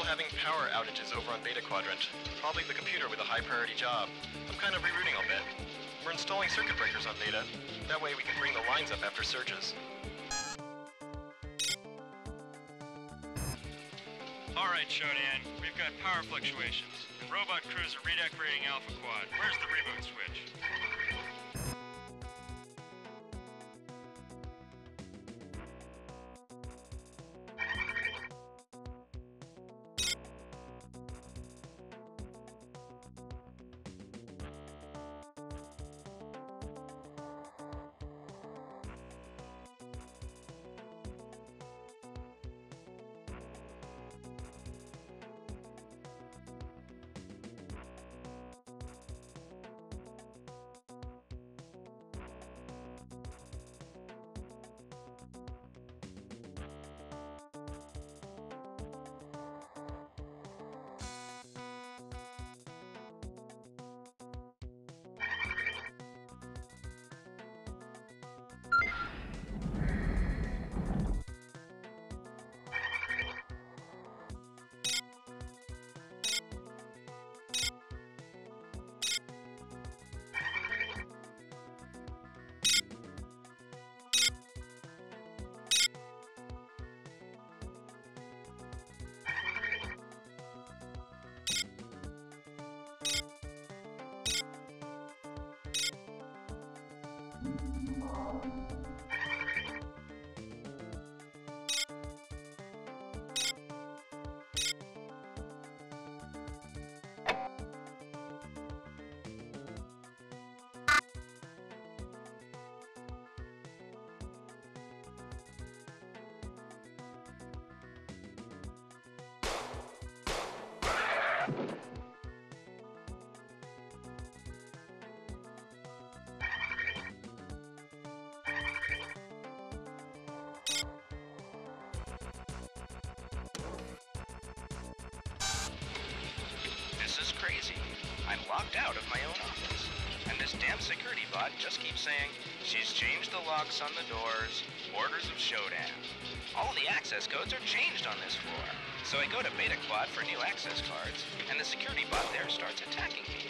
still having power outages over on Beta Quadrant. Probably the computer with a high priority job. I'm kind of rerouting a bit. We're installing circuit breakers on Beta. That way we can bring the lines up after surges. Alright, Shodan, we've got power fluctuations, robot crews are redecorating Alpha Quad. Where's the reboot switch? I'm locked out of my own office. And this damn security bot just keeps saying, she's changed the locks on the doors, orders of Shodan. All the access codes are changed on this floor. So I go to Beta Quad for new access cards, and the security bot there starts attacking me.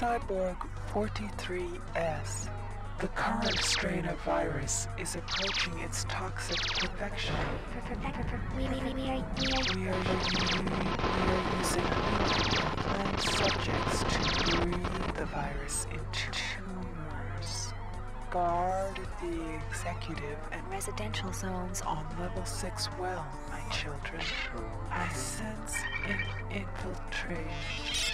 Cyborg 43S. The current strain of virus is approaching its toxic perfection. We, are, using plant subjects to breathe the virus into tumors. Guard the executive and residential zones on level 6 well, my children. I sense an infiltration.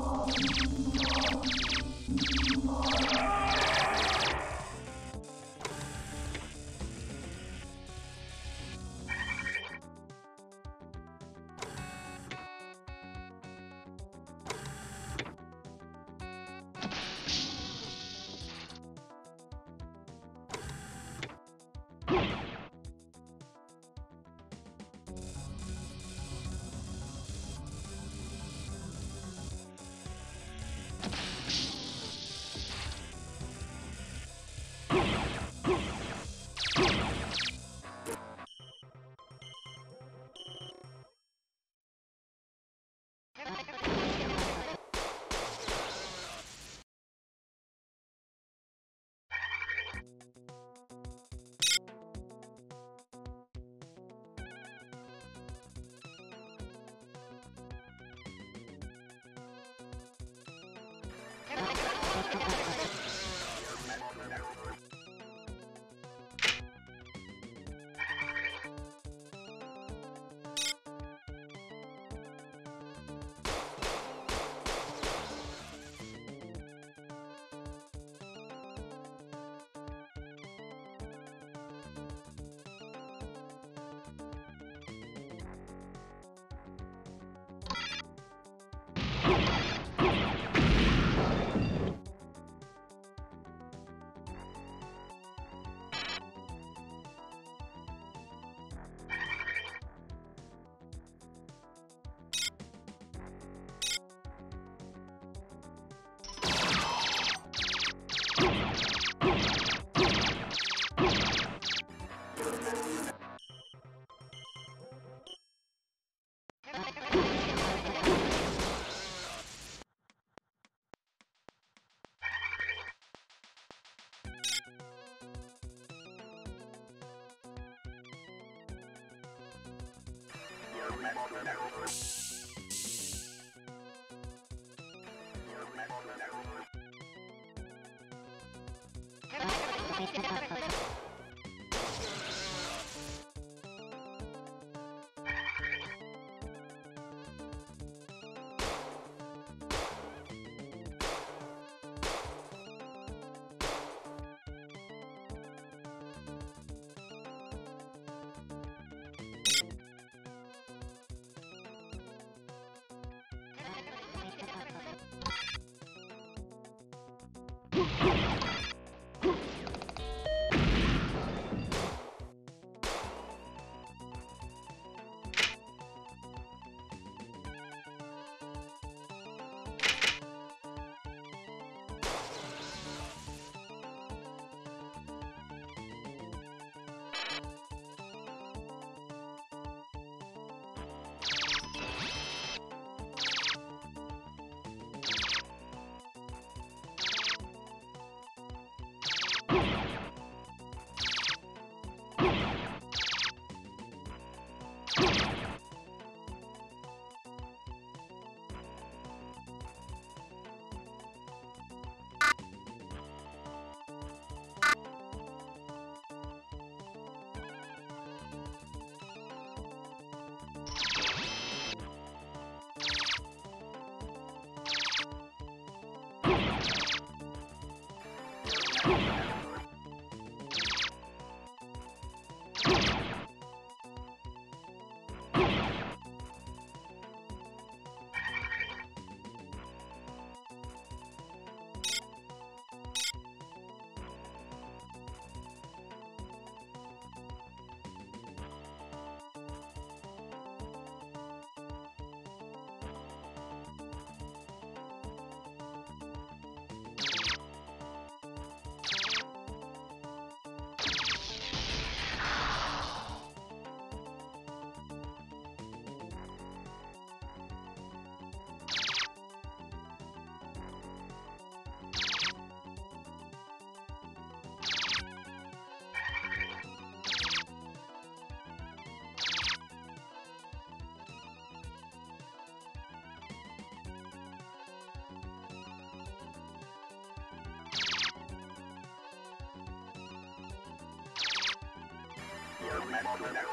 Thank you. Woo! Your Mental Health.